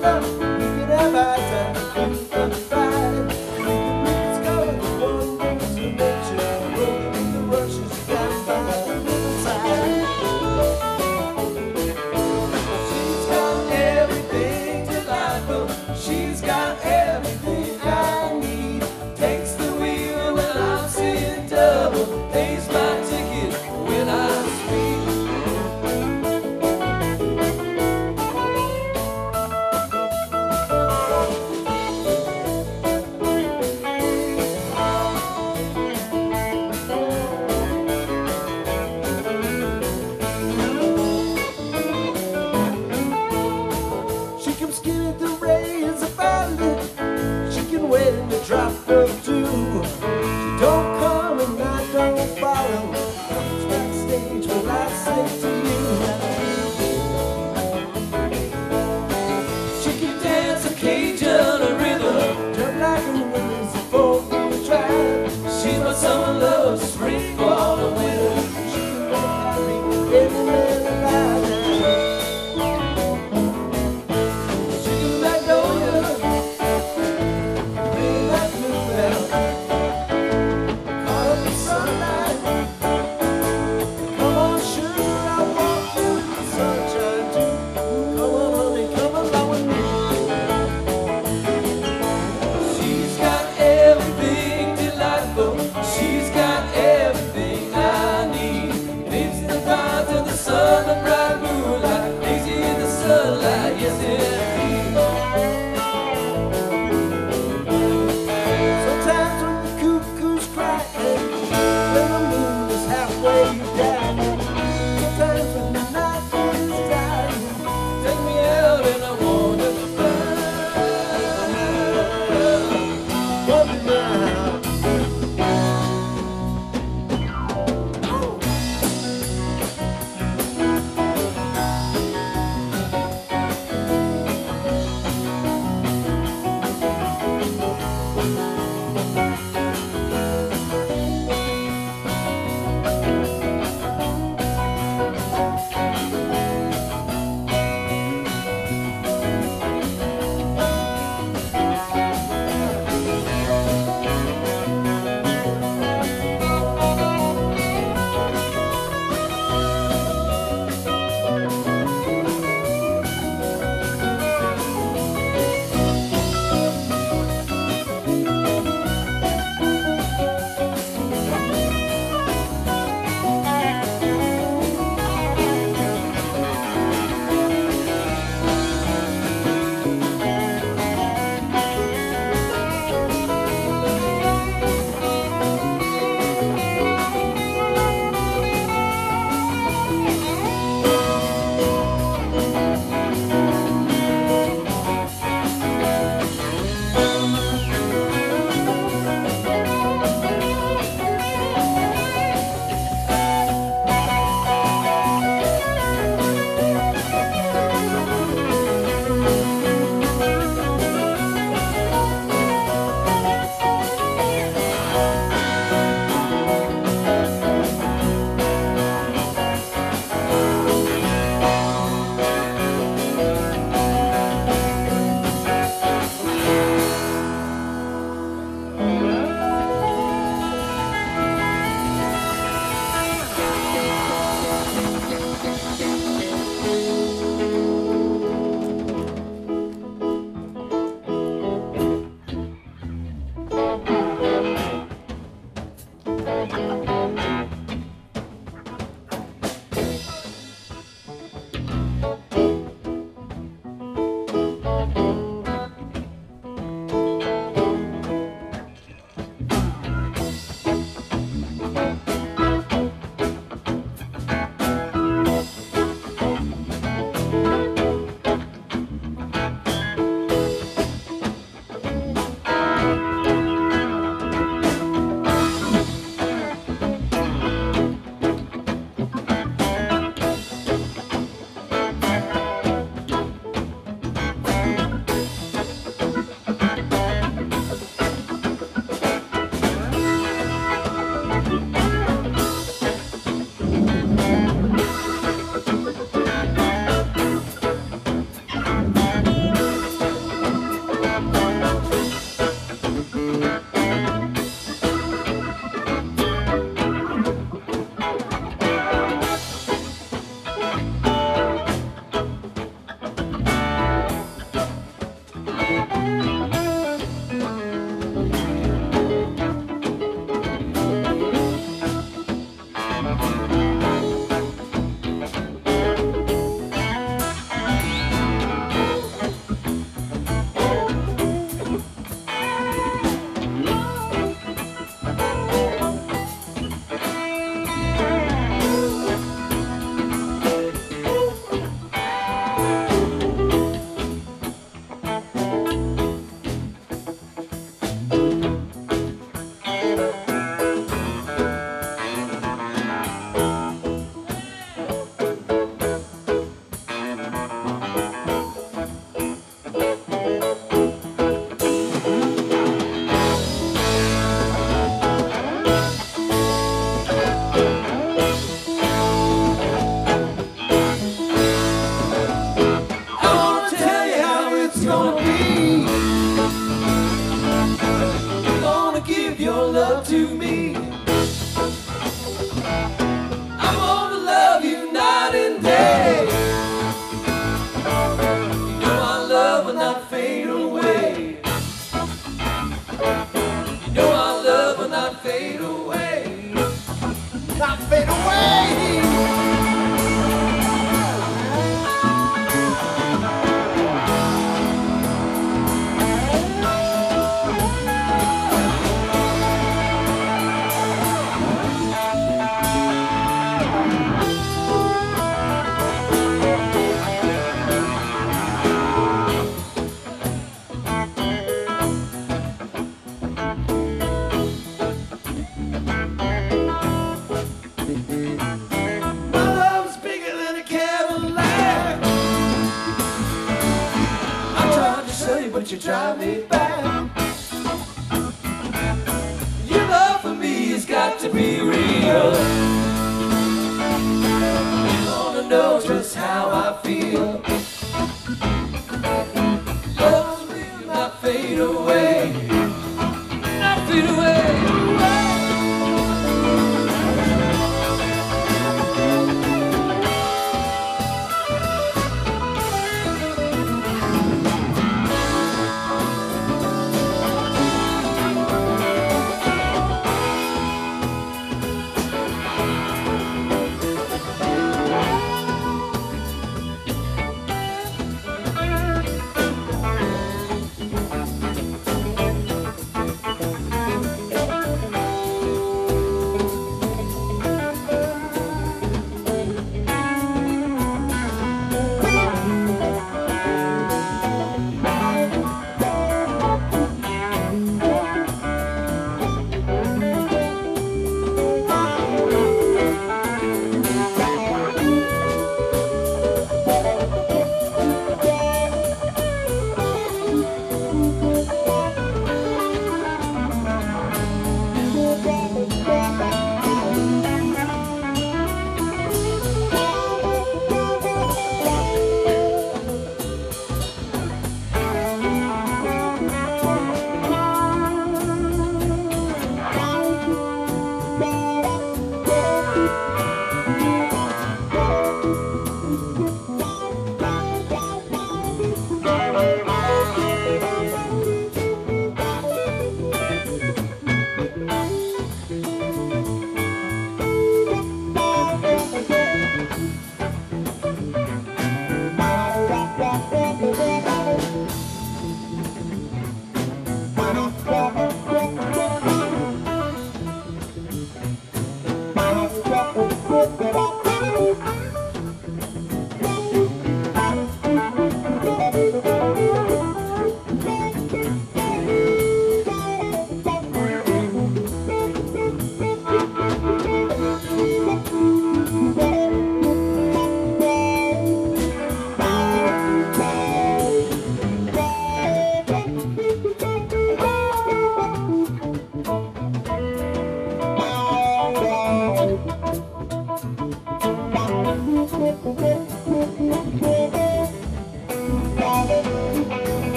the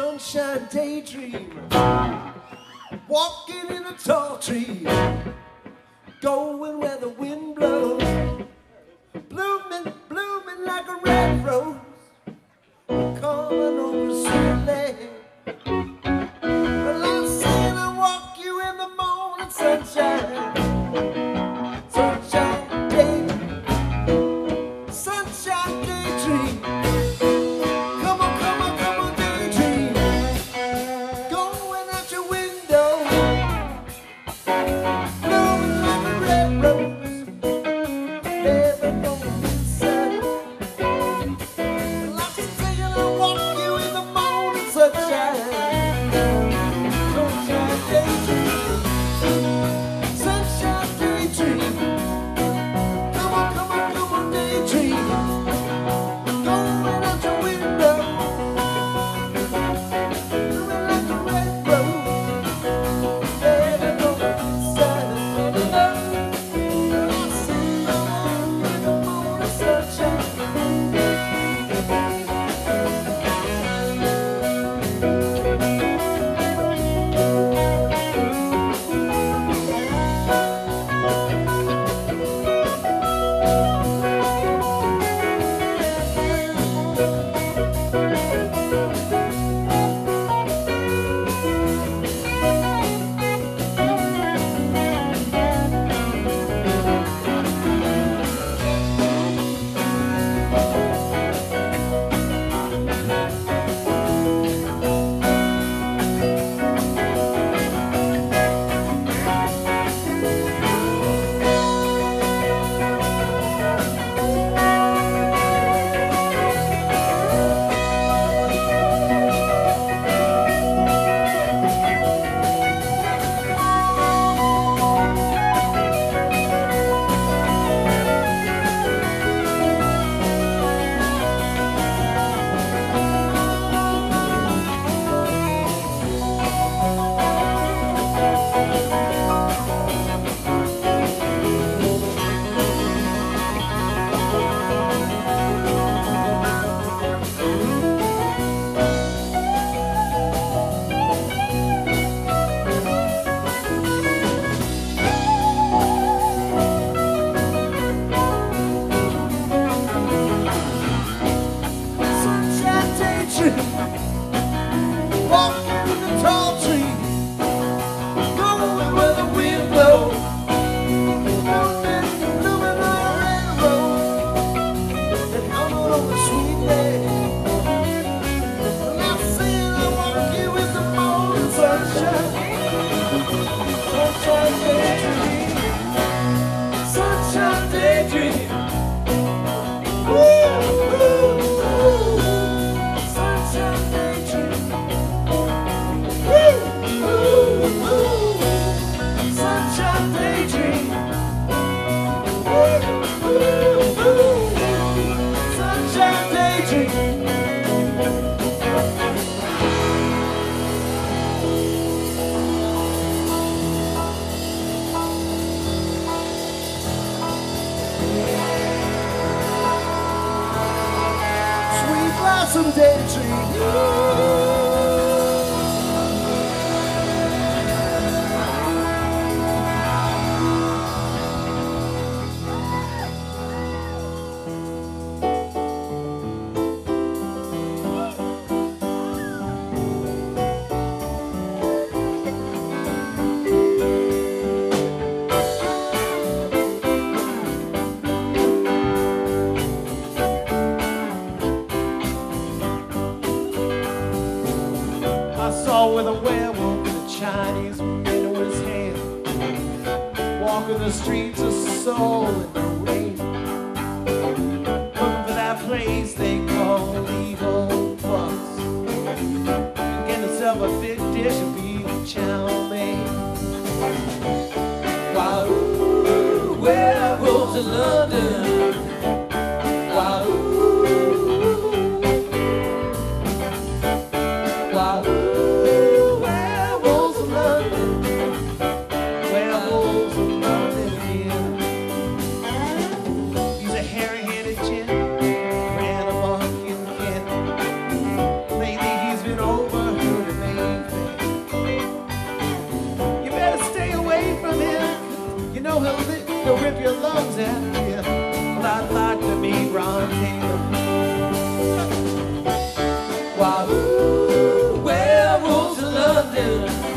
sunshine daydream. Walking in a tall tree. Go pessoas. some daydream. angel. Ooh, werewolves in London.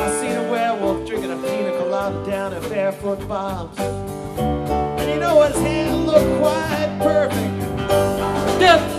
I seen a werewolf drinking a pina colada down in Barefoot Bob's. And you know what? His hand looked quite perfect. Yeah.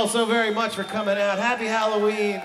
All so very much for coming out. Happy Halloween.